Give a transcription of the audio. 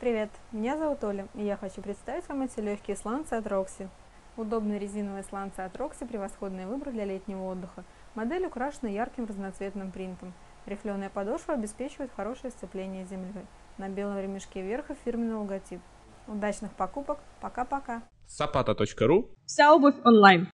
Привет, меня зовут Оля, и я хочу представить вам эти легкие сланцы от Roxy. Удобные резиновые сланцы от Roxy – превосходный выбор для летнего отдыха. Модель украшена ярким разноцветным принтом. Рифленая подошва обеспечивает хорошее сцепление с землей. На белом ремешке верха фирменный логотип. Удачных покупок. Пока-пока. Сапата.ру Вся обувь онлайн.